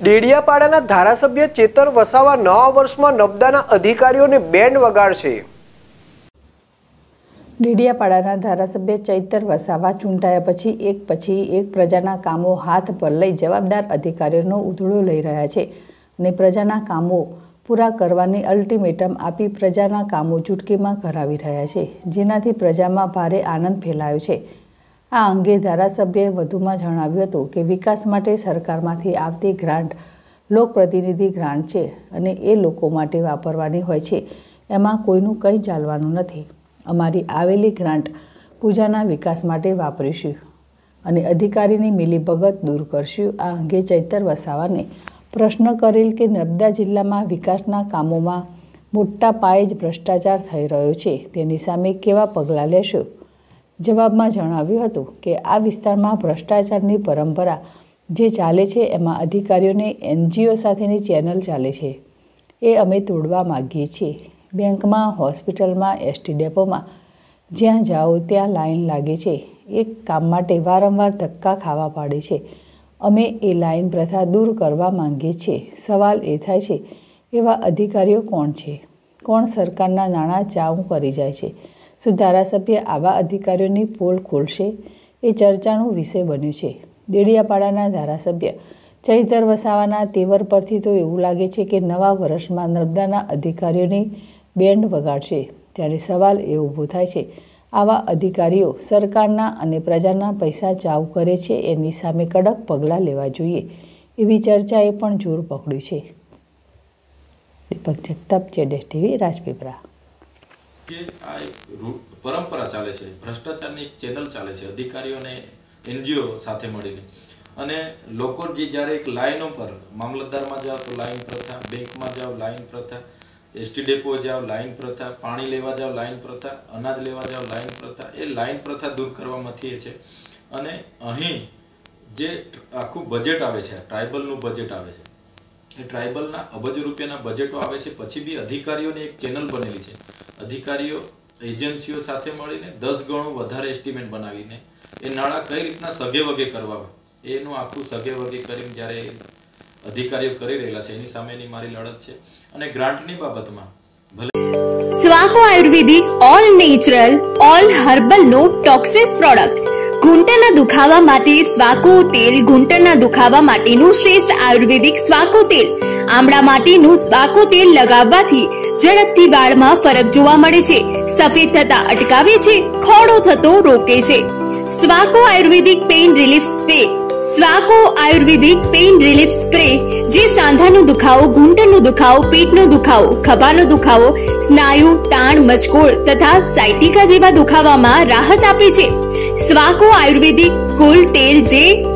ડેડિયાપાડાના ધારાસભ્ય ચેતર વસાવા નવા વર્ષમાં નબદાના અધિકારીઓને બેન્ડ વગાડશે. ડેડિયાપાડાના ધારાસભ્ય ચૈતર વસાવા ચૂંટાયા પછી એક પછી એક પ્રજાના કામો હાથ પર લઈ જવાબદાર અધિકારીઓનો ઉધડો લઈ રહ્યા છે અને પ્રજાના કામો પૂરા કરવાની અલ્ટિમેટમ આપી પ્રજાના કામો ચૂટકીમાં કરાવી રહ્યા છે. જેનાથી પ્રજામાં ભારે આનંદ ફેલાયો છે. આ અંગે ધારાસભ્યએ વધુમાં જણાવ્યું હતું કે વિકાસ માટે સરકારમાંથી આવતી ગ્રાન્ટ લોકપ્રતિનિધિ ગ્રાન્ટ છે અને એ લોકો માટે વાપરવાની હોય છે. એમાં કોઈનું કંઈ ચાલવાનું નથી. અમારી આવેલી ગ્રાન્ટ પૂજાના વિકાસ માટે વાપરીશું અને અધિકારીની મિલીભગત દૂર કરશું. આ અંગે ચૈતર વસાવાને પ્રશ્ન કરેલ કે નર્મદા જિલ્લામાં વિકાસના કામોમાં મોટા પાયે જ ભ્રષ્ટાચાર થઈ રહ્યો છે. તેની સામે કેવા પગલાં લેશો? જવાબમાં જણાવ્યું હતું કે આ વિસ્તારમાં ભ્રષ્ટાચારની પરંપરા જે ચાલે છે, એમાં અધિકારીઓને એનજીઓ સાથેની ચેનલ ચાલે છે. એ અમે તોડવા માગીએ છીએ. બેંકમાં, હોસ્પિટલમાં, એસટી ડેપોમાં, જ્યાં જાઓ ત્યાં લાઈન લાગે છે. એક કામ માટે વારંવાર ધક્કા ખાવા પાડે છે. અમે એ લાઈન પ્રથા દૂર કરવા માંગીએ છીએ. સવાલ એ થાય છે, એવા અધિકારીઓ કોણ છે? કોણ સરકારના નાણાં ચાઉં કરી જાય છે? શું ધારાસભ્ય આવા અધિકારીઓની પોલ ખોલશે? એ ચર્ચાનો વિષય બન્યું છે. દેડિયાપાડાના ધારાસભ્ય ચૈતર વસાવાના તેવર પરથી તો એવું લાગે છે કે નવા વર્ષમાં નર્મદાના અધિકારીઓની બેન્ડ વગાડશે. ત્યારે સવાલ એ ઊભો થાય છે, આવા અધિકારીઓ સરકારના અને પ્રજાના પૈસા ચાવ કરે છે એની સામે કડક પગલાં લેવા જોઈએ. એવી ચર્ચાએ પણ જોર પકડ્યું છે. દીપક જગતાપ, જેડેશ ટીવી, રાજપીપળા. જે આ એક પરંપરા ચાલે છે, ભ્રષ્ટાચારની એક ચેનલ ચાલે છે અધિકારીઓને એનજીઓ સાથે મળીને. અને લોકો જે જ્યારે એક લાઈનો પર, મામલતદારમાં જાઓ તો લાઈન પ્રથા, બેંકમાં જાઓ, લાઈન પ્રથા, એસટી ડેપો જાઓ, લાઈન પ્રથા, પાણી લેવા જાઓ, લાઈન પ્રથા, અનાજ લેવા જાઓ, લાઈન પ્રથા, એ લાઈન પ્રથા દૂર કરવામાંથી એ છે. અને અહીં જે આખું બજેટ આવે છે ટ્રાઇબલનું બજેટ આવે છે, એ ટ્રાઇબલના અબજો રૂપિયાના બજેટો આવે છે, પછી બી અધિકારીઓની એક ચેનલ બનેલી છે. અધિકારીઓ, એજન્સીઓ સાથે મળીને દસ ગણું વધારે એસ્ટિમેટ બનાવીને એ નાણાં કઈ રીતના સગે વગે કરવા એનું આખું સગે વગે કરીને જ્યારે અધિકારીઓ કરી રહેલા છે, એની સામેની મારી લડત છે. અને ગ્રાન્ટની બાબતમાં ભલે સ્વાકો ayurvedic all natural all herbal no toxins product ઘૂંટણના દુખાવા માટે સ્વાકો તેલ ઘૂંટણના દુખાવા માટેનું શ્રેષ્ઠ આયુર્વેદિક સ્વાકો તેલ. આમળા માટેનું સ્વાકો તેલ લગાવવાથી ઝડપથી વાળમાં ફરક જોવા મળે છે. સફેદ થતા અટકાવે છે, ખોડો થતો રોકે છે. Swaco Ayurvedic pain relief spray. Swaco Ayurvedic pain relief spray, જે સાંધાનો દુખાવો, ઘૂંટણનો દુખાવો, પેટનો દુખાવો, ખભાનો દુખાવો, સ્નાયુ, તાણ, મચકોળ તથા સાયટિકા જેવા દુખાવામાં રાહત આપે છે. સ્વાકો આયુર્વેદિક કુલ તેલ જે